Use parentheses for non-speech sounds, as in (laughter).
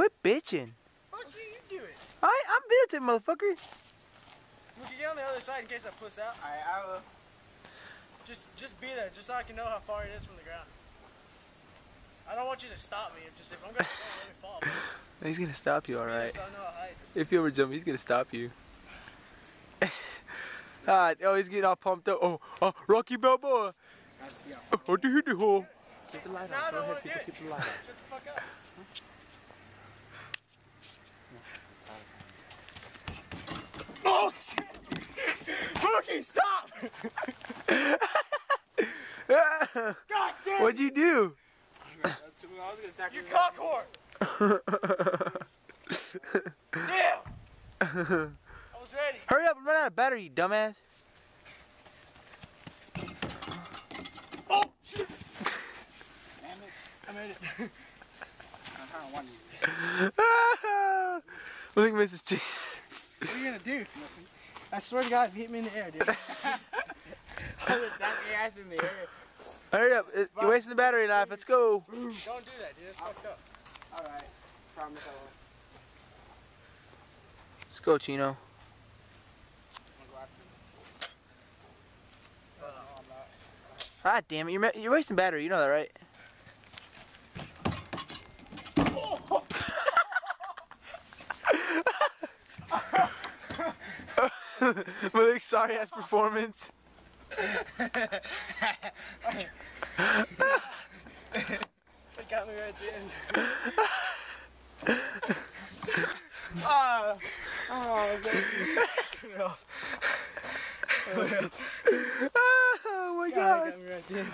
Quit bitching. Fuck you, you do it. I, I'm videotaping, motherfucker. We can get on the other side in case I puss out. Alright, I will. Just just be there, just so I can know how far it is from the ground. I don't want you to stop me. If just if I'm gonna fall, let me fall. Just, (laughs) He's gonna stop you, just be there alright. So I know how high it is. If you ever jump, he's gonna stop you. (laughs) ah, oh, he's getting all pumped up. Oh, oh, Rocky Balboa. Let's see how Oh, do hit the hole. Keep the light No, I on. Go don't ahead, wanna do people. it. Keep the light on. Shut the fuck up shit! Rookie, stop! God damn! What'd you do? I was gonna attack You cock whore! Damn! I was ready. Hurry up, I'm running out of battery, you dumbass. Oh shit! Damn it. I made it. I'm trying to warn you. I think Mrs. Ch- What are you gonna do? I swear to God, if you hit me in the air, dude. I was attacking your ass in the air. Hurry up, it- you're wasting the battery life. Let's go. Don't do that, dude. That's fucked up. Alright. Promise I will. Let's go, Chino. I'm gonna go after you. No, I'm not. Ah, damn it, you're, you're wasting battery. You know that, right? (laughs) Malik's sorry ass performance. they got me right there. oh, oh, turn it off. (laughs) Ah, oh my god. god. They got me right there.